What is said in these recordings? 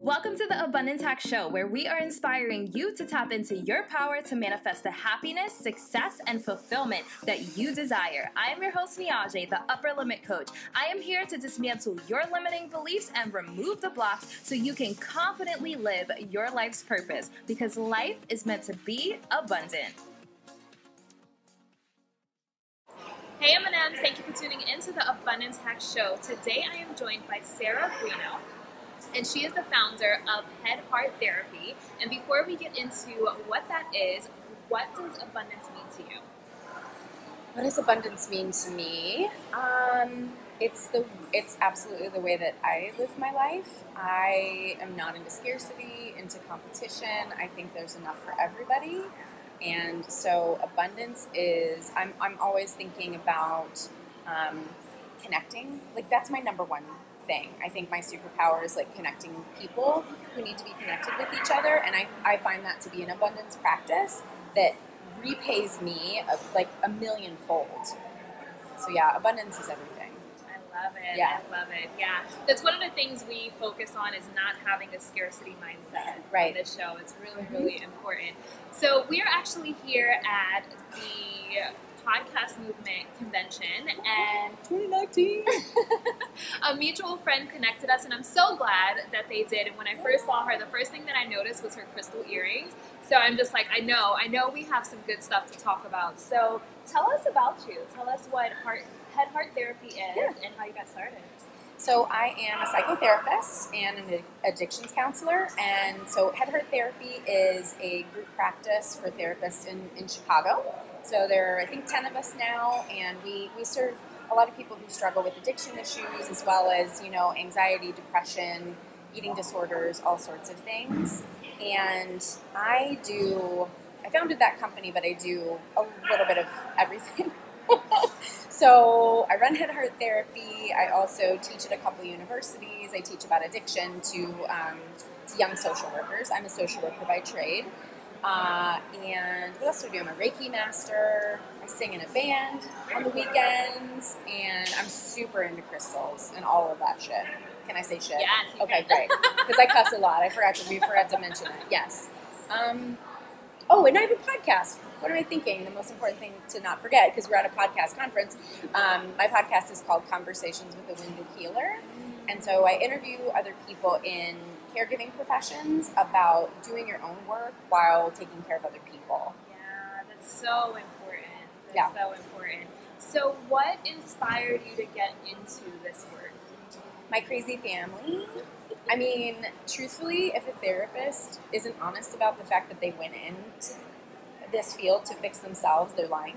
Welcome to the Abundance Hack Show, where we are inspiring you to tap into your power to manifest the happiness, success, and fulfillment that you desire. I am your host, Niajae, the Upper Limit Coach. I am here to dismantle your limiting beliefs and remove the blocks so you can confidently live your life's purpose because life is meant to be abundant. Hey M&Ms, thank you for tuning into the Abundance Hack Show. Today I am joined by Sarah Buino and she is the founder of Head Heart Therapy. And before we get into what that is, what does abundance mean to you? What does abundance mean to me? Um, it's the it's absolutely the way that I live my life. I am not into scarcity, into competition. I think there's enough for everybody. And so abundance is I'm I'm always thinking about um, connecting. Like that's my number one thing. I think my superpower is like connecting people who need to be connected with each other, and I, I find that to be an abundance practice that repays me a, like a million fold. So yeah, abundance is everything. I love it. Yeah. I love it. Yeah. That's one of the things we focus on is not having a scarcity mindset right. on this show. It's really, really mm-hmm. important. So we are actually here at the podcast movement convention and 2019 a mutual friend connected us and i'm so glad that they did. And when i first saw her the first thing that i noticed was her crystal earrings. So i'm just like i know i know we have some good stuff to talk about. So tell us about you. Tell us what heart head heart therapy is yeah. and how you got started. So I am a psychotherapist and an addictions counselor, and so Head Heart Therapy is a group practice for therapists in, in Chicago. So there are, I think, 10 of us now, and we, we serve a lot of people who struggle with addiction issues as well as, you know, anxiety, depression, eating disorders, all sorts of things. And I do, I founded that company, but I do a little bit of everything. so I run Head Heart Therapy. I also teach at a couple universities. I teach about addiction to, um, to young social workers. I'm a social worker by trade. Uh, and what else do I do? I'm a Reiki master. I sing in a band on the weekends, and I'm super into crystals and all of that shit. Can I say shit? Yes. Okay, great. Because I cuss a lot. I forgot to. We forgot to mention that. Yes. Um, oh, and I have a podcast. What am I thinking? The most important thing to not forget, because we're at a podcast conference. Um, my podcast is called Conversations with a Wounded Healer, and so I interview other people in caregiving professions about doing your own work while taking care of other people. Yeah, that's so important. That's yeah. so important. So, what inspired you to get into this work? My crazy family. I mean, truthfully, if a therapist isn't honest about the fact that they went into this field to fix themselves, they're lying.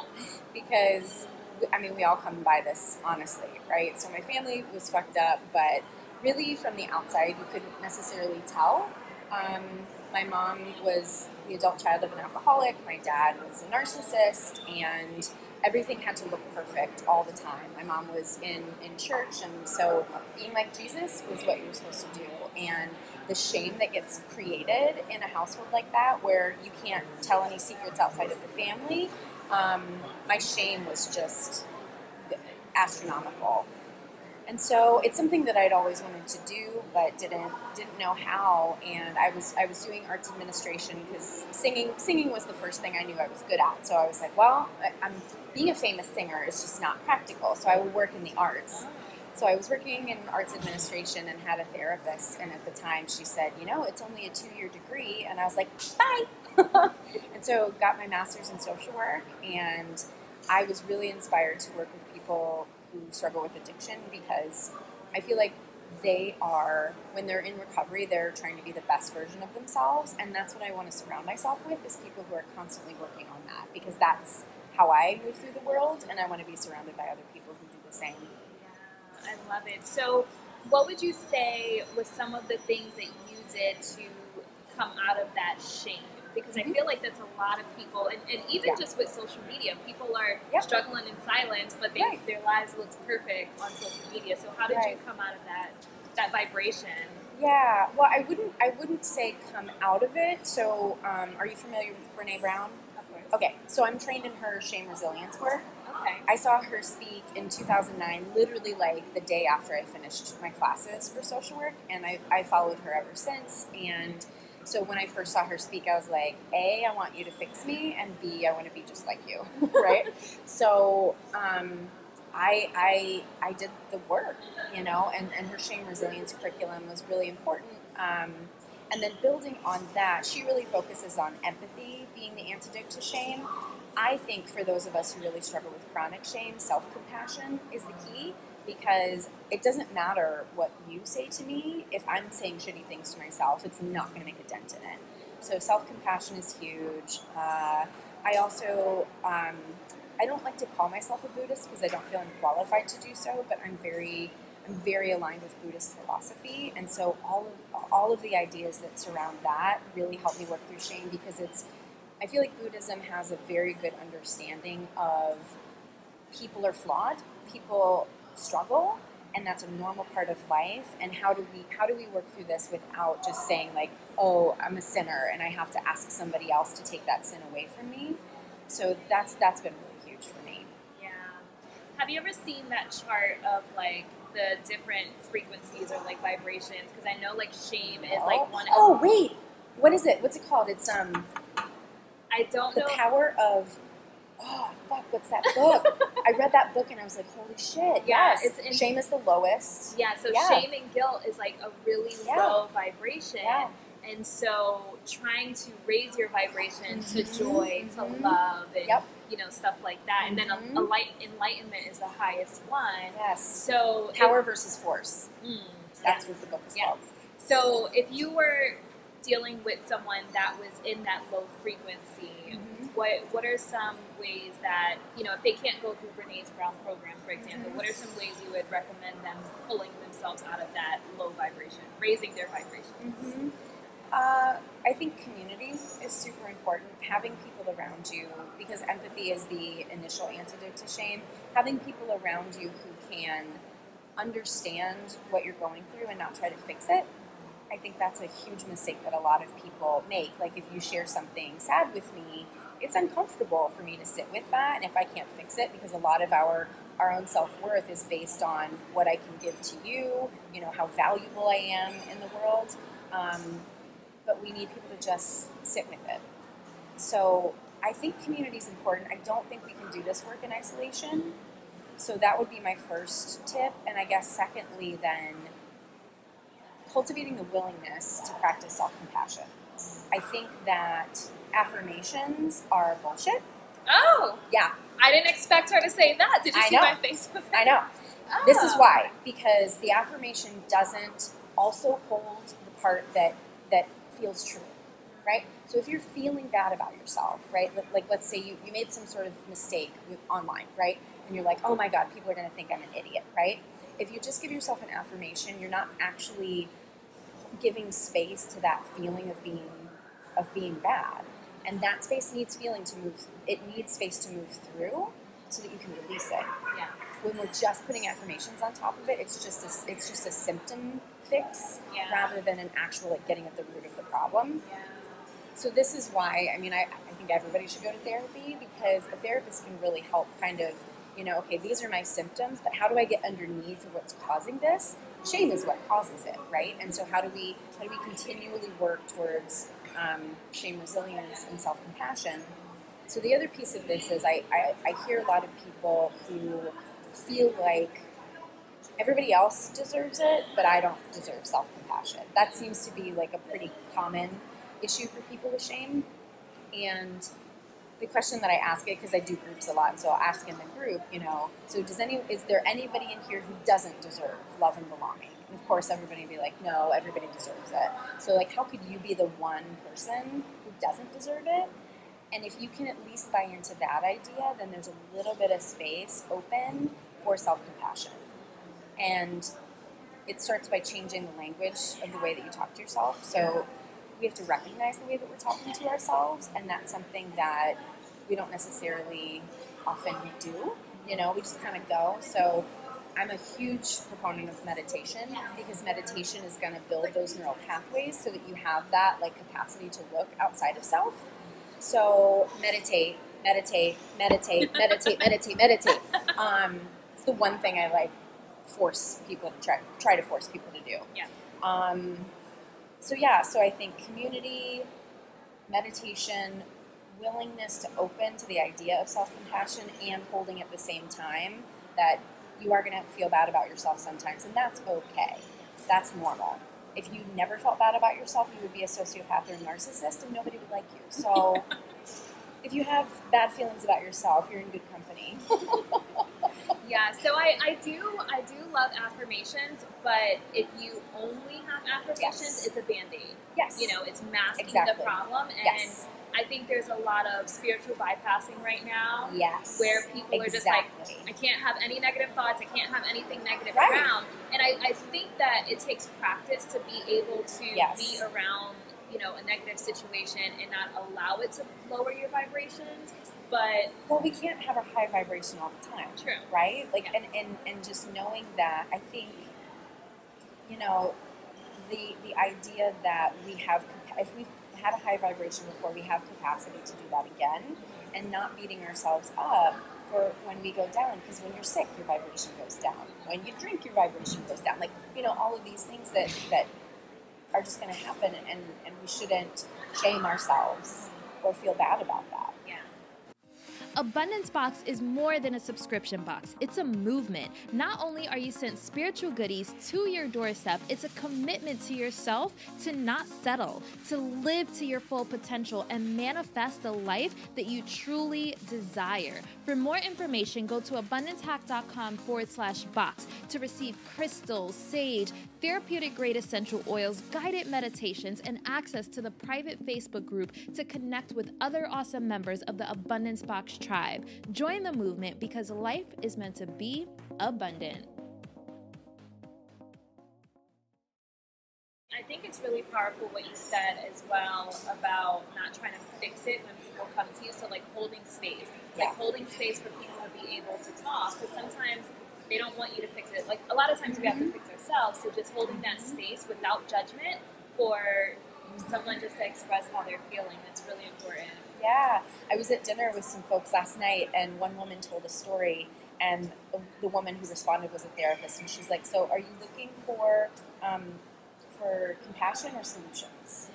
because, I mean, we all come by this honestly, right? So, my family was fucked up, but really from the outside you couldn't necessarily tell. Um, my mom was the adult child of an alcoholic. My dad was a narcissist, and everything had to look perfect all the time. My mom was in, in church, and so being like Jesus was what you were supposed to do. And the shame that gets created in a household like that, where you can't tell any secrets outside of the family, um, my shame was just astronomical. And so it's something that I'd always wanted to do, but didn't didn't know how. And I was I was doing arts administration because singing singing was the first thing I knew I was good at. So I was like, well, I, I'm being a famous singer is just not practical. So I would work in the arts. So I was working in arts administration and had a therapist, and at the time she said, you know, it's only a two year degree, and I was like, bye. and so got my master's in social work, and I was really inspired to work with people who struggle with addiction because I feel like they are when they're in recovery they're trying to be the best version of themselves and that's what i want to surround myself with is people who are constantly working on that because that's how i move through the world and i want to be surrounded by other people who do the same. Yeah i love it. So what would you say was some of the things that you did to come out of that shame because I feel like that's a lot of people, and, and even yeah. just with social media, people are yeah. struggling in silence, but they, right. their lives looks perfect on social media. So how did right. you come out of that that vibration? Yeah, well, I wouldn't I wouldn't say come out of it. So, um, are you familiar with Brene Brown? Of course. Okay, so I'm trained in her shame resilience work. Okay. I saw her speak in 2009, literally like the day after I finished my classes for social work, and I, I followed her ever since. And so when I first saw her speak, I was like, A, I want you to fix me, and B, I want to be just like you, right? so um, I, I, I did the work, you know, and, and her shame resilience curriculum was really important. Um, and then building on that, she really focuses on empathy being the antidote to shame. I think for those of us who really struggle with chronic shame, self compassion is the key because it doesn't matter what you say to me. If I'm saying shitty things to myself, it's not going to make a dent in it. So self compassion is huge. Uh, I also um, I don't like to call myself a Buddhist because I don't feel I'm qualified to do so, but I'm very I'm very aligned with Buddhist philosophy, and so all of all of the ideas that surround that really help me work through shame because it's I feel like Buddhism has a very good understanding of people are flawed, people struggle, and that's a normal part of life. And how do we how do we work through this without just saying like, oh, I'm a sinner and I have to ask somebody else to take that sin away from me? So that's that's been really huge for me. Yeah. Have you ever seen that chart of like the different frequencies or like vibrations? Because I know like shame is like one. Oh wait, what is it? What's it called? It's um. I don't the know. power of. Oh fuck! What's that book? I read that book and I was like, "Holy shit!" Yeah, yes, it's shame is the lowest. Yeah, so Yeah. shame and guilt is like a really Yeah. low vibration. Yeah. And so trying to raise your vibration to Mhm. joy, to Mhm. love, and Yep. you know stuff like that. And then a, Mhm. a light enlightenment is the highest one. Yes. So Power versus force. Mm, That's yes. what the book is Yeah. called. So if you were dealing with someone that was in that low frequency, Mhm. What what are some ways that you know if they can't go through Brene's Brown program, for example, Mhm. what are some ways you would recommend them pulling themselves out of that low vibration, raising their vibration? hmm Uh, I think community is super important. Having people around you, because empathy is the initial antidote to shame. Having people around you who can understand what you're going through and not try to fix it. I think that's a huge mistake that a lot of people make. Like if you share something sad with me, it's uncomfortable for me to sit with that, and if I can't fix it, because a lot of our our own self worth is based on what I can give to you, you know, how valuable I am in the world. Um, but we need people to just sit with it. So I think community is important. I don't think we can do this work in isolation. So that would be my first tip. And I guess secondly, then cultivating the willingness to practice self compassion. I think that affirmations are bullshit. Oh, Yeah, I didn't expect her to say that. Did you I see know. my face? I know. This is Oh. why, because the affirmation doesn't also hold the part that that feels true, right? So if you're feeling bad about yourself, right? Like, like let's say you, you made some sort of mistake with, online, right? And you're like, oh my god, people are going to think I'm an idiot, right? If you just give yourself an affirmation, you're not actually giving space to that feeling of being of being bad, and that space needs feeling to move. It needs space to move through so that you can release it Yeah. when we're just putting affirmations on top of it, it's just a, it's just a symptom fix Yeah. rather than an actual like getting at the root of the problem. Yeah. So this is why I mean I, I think everybody should go to therapy because a therapist can really help kind of you know okay these are my symptoms but how do I get underneath what's causing this? Shame is what causes it, right? And so how do we how do we continually work towards um, shame resilience and self compassion? So the other piece of this is I, I, I hear a lot of people who feel like everybody else deserves it, but I don't deserve self compassion. That seems to be like a pretty common issue for people with shame. And the question that I ask it because I do groups a lot, so I'll ask in the group, you know, so does any is there anybody in here who doesn't deserve love and belonging? And of course, everybody be like, no, everybody deserves it. So like, how could you be the one person who doesn't deserve it? And if you can at least buy into that idea, then there's a little bit of space open for self compassion. And it starts by changing the language of the way that you talk to yourself. So we have to recognize the way that we're talking to ourselves, and that's something that we don't necessarily often do. You know, we just kind of go. So I'm a huge proponent of meditation because meditation is going to build those neural pathways so that you have that like capacity to look outside of self. So meditate, meditate, meditate, meditate, meditate, meditate. Um, it's the one thing I like force people to try try to force people to do. Yeah. Um, so yeah, so I think community, meditation, willingness to open to the idea of self compassion, and holding at the same time that you are going to feel bad about yourself sometimes, and that's okay. That's normal. If you never felt bad about yourself, you would be a sociopath or a narcissist, and nobody would like you. So, if you have bad feelings about yourself, you're in good company. Yeah, so I, I do I do love affirmations, but if you only have affirmations, Yes. it's a band-aid. yes. You know, it's masking Exactly. the problem and Yes. I think there's a lot of spiritual bypassing right now Yes. where people are just like I can't have any negative thoughts, I can't have anything negative Right. around. And I, I think that it takes practice to be able to Yes. be around, you know, a negative situation and not allow it to lower your vibrations. But Well, we can't have a high vibration all the time. True. Right? Like, Yeah. and, and, and just knowing that, I think, you know, the, the idea that we have, if we've had a high vibration before, we have capacity to do that again and not beating ourselves up for when we go down. Because when you're sick, your vibration goes down. When you drink, your vibration goes down. Like, you know, all of these things that, that are just going to happen and, and we shouldn't shame ourselves or feel bad about that. Abundance Box is more than a subscription box. It's a movement. Not only are you sent spiritual goodies to your doorstep, it's a commitment to yourself to not settle, to live to your full potential and manifest the life that you truly desire. For more information, go to abundancehack.com forward slash box to receive crystals, sage, therapeutic grade essential oils, guided meditations, and access to the private Facebook group to connect with other awesome members of the Abundance Box tribe. Join the movement because life is meant to be abundant. I think it's really powerful what you said as well about not trying to fix it when people come to you. So like holding space, Yeah. like holding space for people to be able to talk. Because sometimes they don't want you to fix it. Like a lot of times we have to fix ourselves. So just holding that space without judgment for someone just to express how they're feeling. That's really important. Yeah, I was at dinner with some folks last night, and one woman told a story, and the, the woman who responded was a therapist, and she's like, "So, are you looking for um, for compassion or solutions?"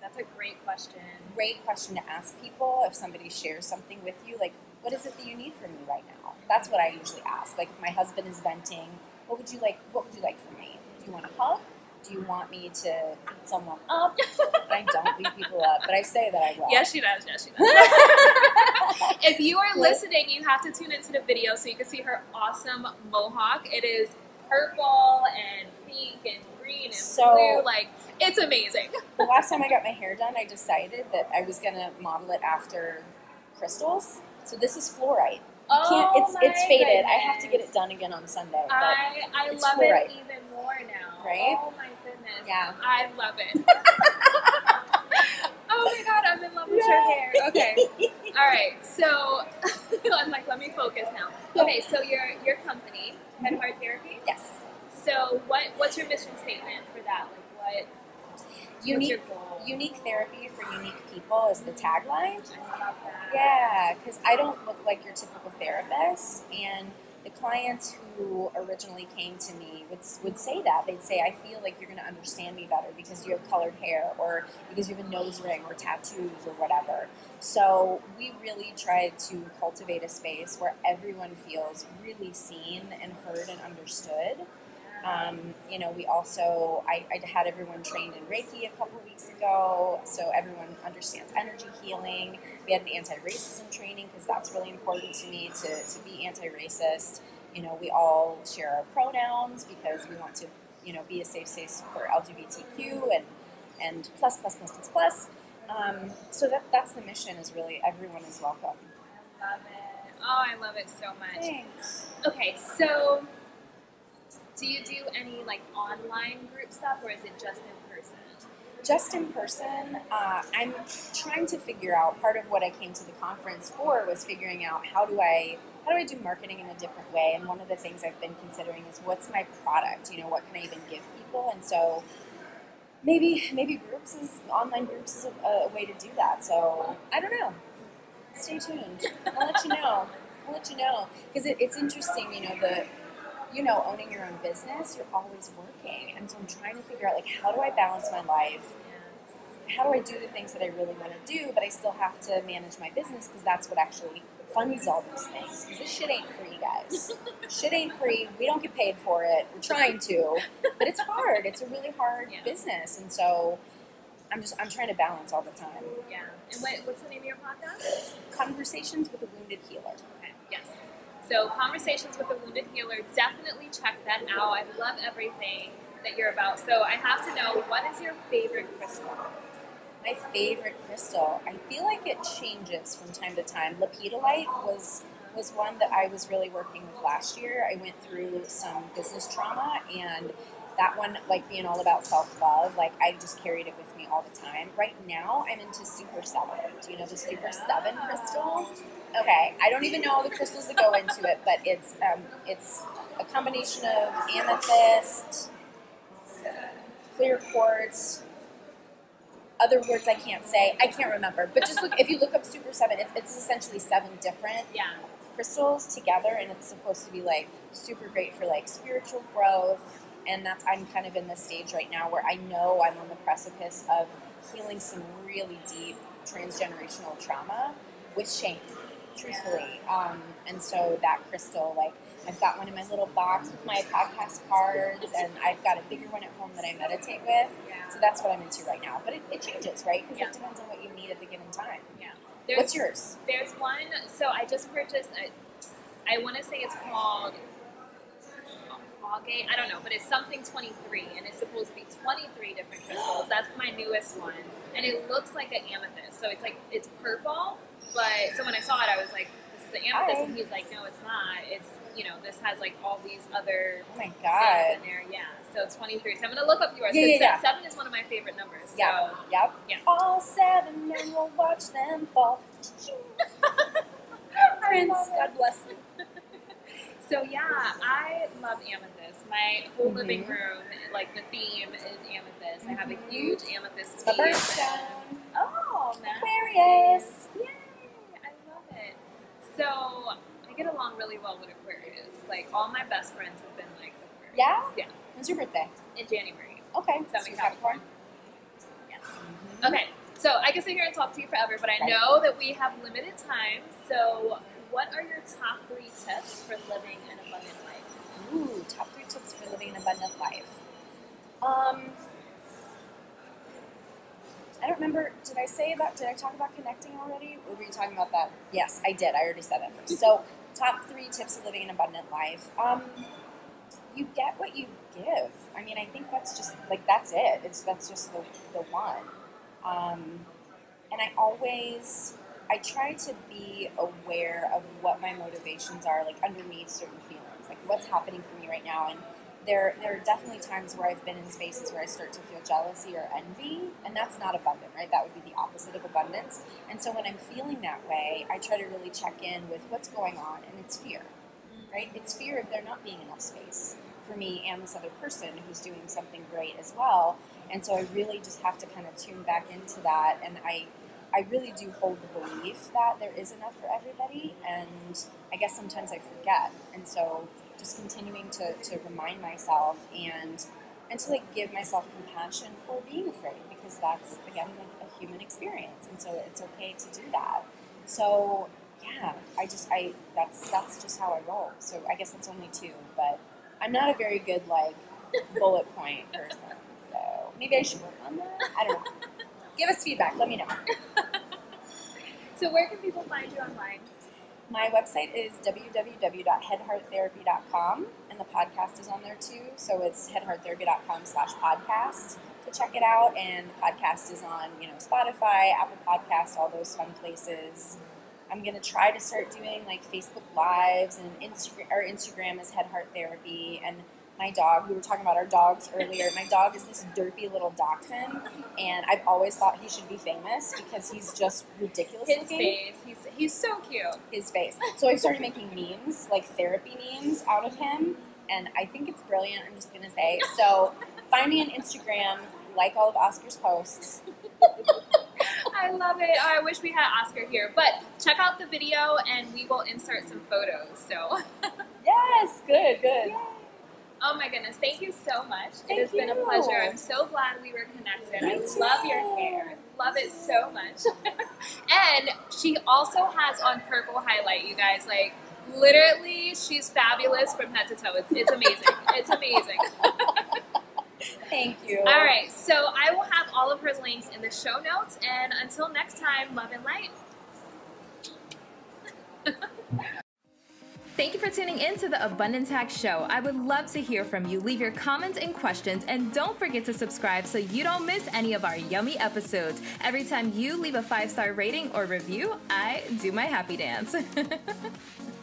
That's a great question. Great question to ask people if somebody shares something with you. Like, what is it that you need from me right now? That's what I usually ask. Like, if my husband is venting, what would you like? What would you like from me? Do you want a hug? Do you want me to beat someone up? I don't beat people up, but I say that I will. Yes, she does. Yes, she does. if you are listening, you have to tune into the video so you can see her awesome mohawk. It is purple and pink and green and So- blue. Like, it's amazing. the last time I got my hair done, I decided that I was gonna model it after crystals. So this is fluorite. You can't. It's Oh it's faded. I have to get it done again on Sunday. I, I love it even more now. Right? Oh goodness. Yeah. I love it. oh my god, I'm in love with your hair. Okay. All right. So I'm like, let me focus now. Okay. So your your company, mm-hmm. Head Heart Therapy. yes, So what what's your mission statement for that? Like what? what's your unique goal? unique therapy for unique people is the tagline. I love that. Yeah, because I don't look like your typical therapist, and the clients who originally came to me would would say that they'd say, "I feel like you're going to understand me better because you have colored hair, or because you have a nose ring, or tattoos, or whatever." So we really tried to cultivate a space where everyone feels really seen and heard and understood. Um, you know, we also, I, I had everyone trained in Reiki a couple weeks ago, so everyone understands energy healing. We had an anti racism training because that's really important to me to, to be anti racist. You know, we all share our pronouns because we want to, you know, be a safe space for LGBTQ and, and plus, plus, plus, plus, plus. Um, so that, that's the mission is really everyone is welcome. I love it. Oh, I love it so much. Thanks. Okay, so do you do any like online group stuff or is it just in person? just in person, uh, I'm trying to figure out. Part of what I came to the conference for was figuring out how do I how do I do marketing in a different way. And one of the things I've been considering is what's my product. You know, what can I even give people? And so maybe maybe groups is online groups is a, a way to do that. So I don't know. stay tuned. I'll let you know. I'll let you know because it, it's interesting. You know the, you know, owning your own business, you're always working, and so I'm trying to figure out like how do I balance my life. How do I do the things that I really want to do, but I still have to manage my business because that's what actually funds all these things. Because this shit ain't free, guys. shit ain't free. We don't get paid for it. We're trying to, but it's hard. It's a really hard Yeah. business, and so I'm just I'm trying to balance all the time. Yeah. And what, what's the name of your podcast? Conversations with a wounded healer. Okay. Yes. So, Conversations with a Wounded Healer, definitely check that out. I love everything that you're about. So, I have to know what is your favorite crystal? My favorite crystal. I feel like it changes from time to time. Lepidolite was was one that I was really working with last year. I went through some business trauma and that one like being all about self-love, like I just carried it with me all the time. Right now I'm into Super 7. Do you know the Super 7 crystal? Okay, I don't even know all the crystals that go into it, but it's um, it's a combination of amethyst, clear quartz, other words I can't say. I can't remember. But just look if you look up Super Seven, it's, it's essentially seven different Yeah. crystals together, and it's supposed to be like super great for like spiritual growth. And that's I'm kind of in this stage right now where I know I'm on the precipice of healing some really deep transgenerational trauma with shame, truthfully. Um, and so that crystal, like I've got one in my little box with my podcast cards, and I've got a bigger one at home that I meditate with. So that's what I'm into right now. But it, it changes, right? Because Yeah. it depends on what you need at the given time. Yeah. There's, What's yours? There's one. So, I just purchased, I, I want to say it's called Augate. I don't know, but it's something 23, and it's supposed to be 23 different crystals. That's my newest one. And it looks like an amethyst. So, it's like, it's purple. But, so when I saw it, I was like, this is an amethyst. Hi. And he's like, no, it's not. It's, you know, this has like all these other Oh my things god. in there. Yeah. So 23. So I'm gonna look up yours. Yeah, yeah, yeah. Seven is one of my favorite numbers. Yeah. So Yep. Yeah. All seven men will watch them fall. Prince, God bless you. So yeah, I love amethyst. My whole Mhm. living room, like the theme is amethyst. I have a Mhm. huge amethyst The birthstone. Oh, nice. Aquarius. Yay! I love it. So I get along really well with Aquarius. Like all my best friends have been like Aquarius. Yeah? Yeah. When's your birthday? In January. Okay. So you're Capricorn. Yes. Mhm. Okay, so I can sit here and talk to you forever, but I know that we have limited time. So, what are your top three tips for living an abundant life? Ooh, top three tips for living an abundant life. Um, I don't remember. Did I say about? Did I talk about connecting already? Or were you talking about that? Yes, I did. I already said that first. So, top three tips of living an abundant life. Um, you get what you give. I mean, I think that's just like that's it. It's that's just the the one. Um, and I always I try to be aware of what my motivations are, like underneath certain feelings, like what's happening for me right now. And there, there are definitely times where I've been in spaces where I start to feel jealousy or envy, and that's not abundant, right? That would be the opposite of abundance. And so when I'm feeling that way, I try to really check in with what's going on, and it's fear, right? It's fear of there not being enough space for me and this other person who's doing something great as well. And so I really just have to kind of tune back into that, and I I really do hold the belief that there is enough for everybody, and I guess sometimes I forget. And so just continuing to, to remind myself and and to like give myself compassion for being afraid because that's again like a human experience, and so it's okay to do that. So yeah, I just I that's that's just how I roll. So I guess it's only two, but I'm not a very good like bullet point person. So maybe I should work on that. I don't know. Give us feedback. Let me know. So, where can people find you online? My website is www.headhearttherapy.com, and the podcast is on there too. So it's headhearttherapy.com slash podcast to check it out. And the podcast is on, you know, Spotify, Apple Podcasts, all those fun places. I'm gonna try to start doing like Facebook Lives and Instagram. Our Instagram is Head Heart Therapy, and my dog. We were talking about our dogs earlier. My dog is this derpy little dachshund, and I've always thought he should be famous because he's just ridiculous His looking face. He's he's so cute. his face. So I started making memes, like therapy memes, out of him, and I think it's brilliant. I'm just gonna say. So find me on Instagram, like all of Oscar's posts, I love it. Oh, I wish we had Oscar here. But check out the video and we will insert some photos. So yes, good, good. Oh my goodness, thank you so much. Thank it has been a pleasure. I'm so glad we were connected. Me I too. love your hair. Love it so much. and she also has on purple highlight, you guys. Like literally she's fabulous from head to toe. It's, it's amazing. it's amazing. Thank you. All right, so I will have all of her links in the show notes. And until next time, love and light. Thank you for tuning in to the Abundance Hack Show. I would love to hear from you. Leave your comments and questions, and don't forget to subscribe so you don't miss any of our yummy episodes. Every time you leave a five star rating or review, I do my happy dance.